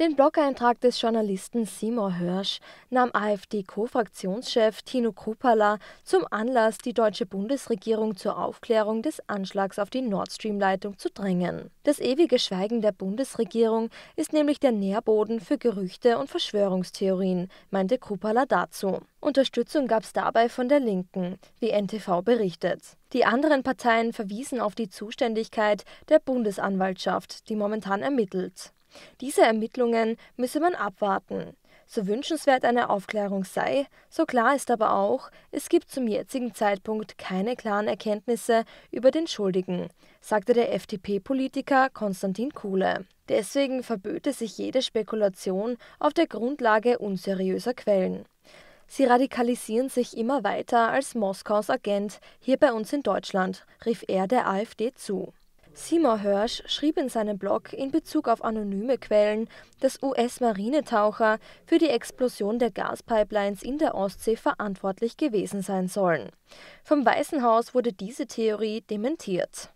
Den Blog-Eintrag des Journalisten Seymour Hirsch nahm AfD-Co-Fraktionschef Tino Kruppalla zum Anlass, die deutsche Bundesregierung zur Aufklärung des Anschlags auf die Nord Stream-Leitung zu drängen. Das ewige Schweigen der Bundesregierung ist nämlich der Nährboden für Gerüchte und Verschwörungstheorien, meinte Kruppalla dazu. Unterstützung gab es dabei von der Linken, wie NTV berichtet. Die anderen Parteien verwiesen auf die Zuständigkeit der Bundesanwaltschaft, die momentan ermittelt. Diese Ermittlungen müsse man abwarten. So wünschenswert eine Aufklärung sei, so klar ist aber auch, es gibt zum jetzigen Zeitpunkt keine klaren Erkenntnisse über den Schuldigen, sagte der FDP-Politiker Konstantin Kuhle. Deswegen verböte sich jede Spekulation auf der Grundlage unseriöser Quellen. Sie radikalisieren sich immer weiter als Moskaus Agent hier bei uns in Deutschland, rief er der AfD zu. Seymour Hirsch schrieb in seinem Blog in Bezug auf anonyme Quellen, dass US-Marinetaucher für die Explosion der Gaspipelines in der Ostsee verantwortlich gewesen sein sollen. Vom Weißen Haus wurde diese Theorie dementiert.